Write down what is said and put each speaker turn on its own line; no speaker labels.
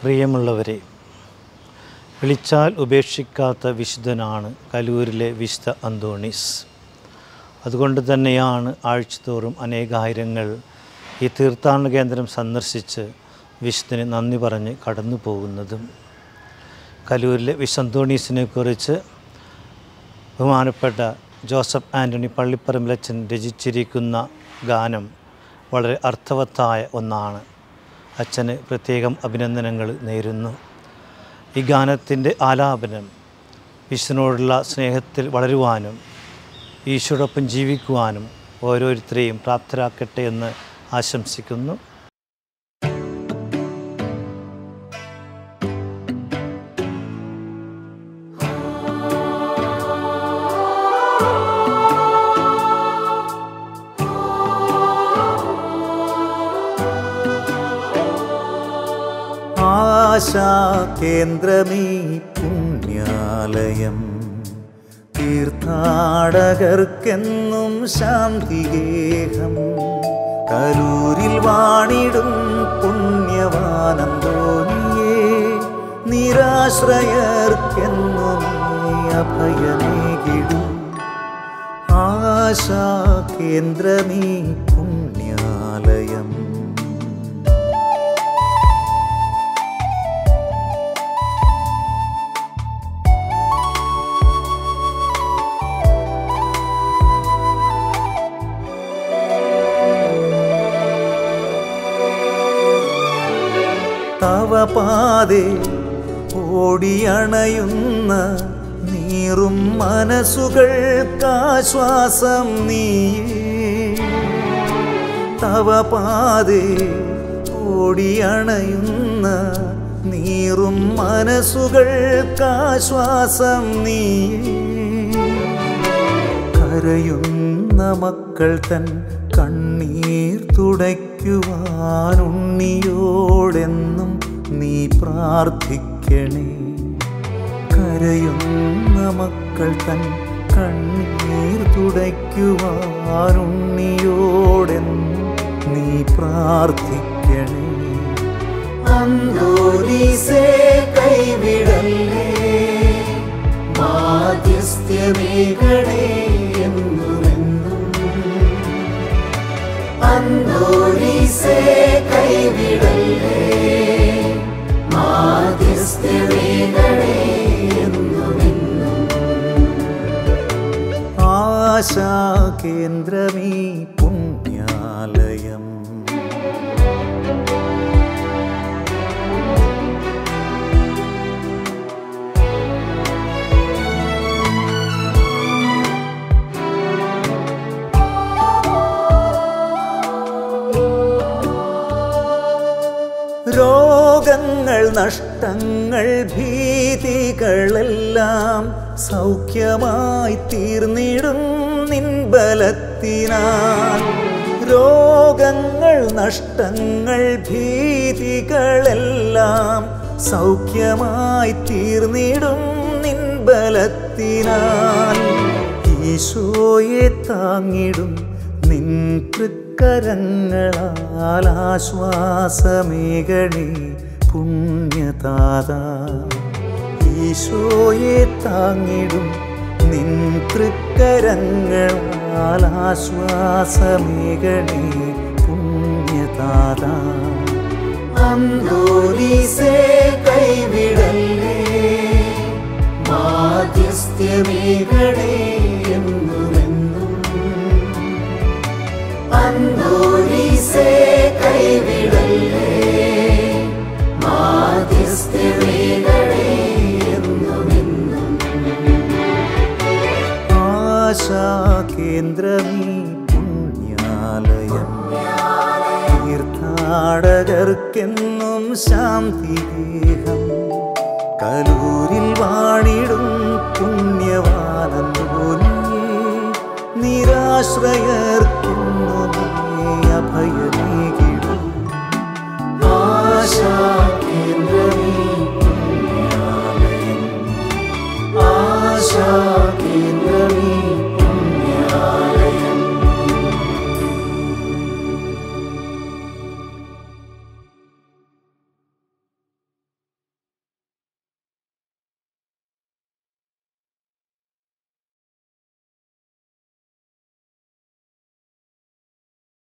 പ്രിയമുള്ളവരെ വിളിച്ചാൽ ഉപേക്ഷിക്കാത്ത വിശുദ്ധനാണ് കലൂരിലെ വിശുദ്ധ അന്തോണീസ്. അതുകൊണ്ട് തന്നെയാണ് ആഴ്ചതോറും അനേകായിരങ്ങൾ ഈ തീർത്ഥാടന കേന്ദ്രം സന്ദർശിച്ച് വിശുദ്ധന് നന്ദി പറഞ്ഞ് കടന്നു പോകുന്നതും. കലൂരിലെ വിശന്തോണീസിനെ കുറിച്ച് ബഹുമാനപ്പെട്ട ജോസഫ് ആന്റണി പള്ളിപ്പറമ്പിലച്ചൻ രചിച്ചിരിക്കുന്ന ഗാനം വളരെ അർത്ഥവത്തായ ഒന്നാണ്. അച്ഛന് പ്രത്യേകം അഭിനന്ദനങ്ങൾ നേരുന്നു. ഈ ഗാനത്തിന്റെ ആലാപനം വിഷ്ണുവിനോടുള്ള സ്നേഹത്തിൽ വളരുവാനും ഈശോടൊപ്പം ജീവിക്കുവാനും ഓരോരുത്തരെയും പ്രാപ്തരാക്കട്ടെ എന്ന് ആശംസിക്കുന്നു.
ആശാകേന്ദ്രമീ പുണ്യാലയം തീർത്ഥാടകർക്കെന്നും ശാന്തിഗേഹം. കരൂരിൽ വാണിടും പുണ്യവാനന്തോനിയേ നിരാശ്രയർക്കെന്നും അഭയമേകിടും. ആശാകേന്ദ്രമീ പുണ്യാലയം തവ പാതെ ഓടിയണയുന്ന നീറും മനസ്സുകൾക്കാശ്വാസം നീയേ. തവപാതെ ഓടിയണയുന്ന നീറും മനസ്സുകൾക്കാശ്വാസം നീയേ. കരയുന്ന മക്കൾ തൻ കണ്ണീർ തുടയ്ക്കുവാനുണ്ണി. നീ പ്രാർത്ഥിക്കണേ. കരയുന്ന മക്കൾ തൻ കണ്ണീർ തുടയ്ക്കുവാനുണ്ണിയോടെന്ന് നീ പ്രാർത്ഥിക്കണേ. അന്തോലീസേ കൈവിടല്ലേ. എന്നുമെന്നും ആശാകേന്ദ്രമീ പുണ്യാലയം. രോഗങ്ങൾ നഷ്ടങ്ങൾ ഭീതികളെല്ലാം സൗഖ്യമായി തീർന്നിടും. ബലത്തിനാൽ രോഗങ്ങൾ നഷ്ടങ്ങൾ ഭീതികളെല്ലാം സൗഖ്യമായി തീർന്നിടും നിൻ ബലത്തിനാൽ. ഈശോയെ താങ്ങിടും നിൻ തൃക്കരങ്ങളാൽ ആശ്വാസമേകണേ പുണ്യതാത ഈശോയെ താങ്ങിടും നിൻ തൃക്കരങ്ങളാൽ कालाश्वासमेगणे पुण्यताला अूरीसे कैविडल्ले माध्यस्त्यमेगणे ആശാകേന്ദ്രമീ പുണ്യാലയം തീർത്ഥാടകർക്കെന്നും ശാന്തിഗേഹം കലൂരിൽ വാണിടും പുണ്യവാനന്തോനിയേ നിരാശ്രയർക്ക്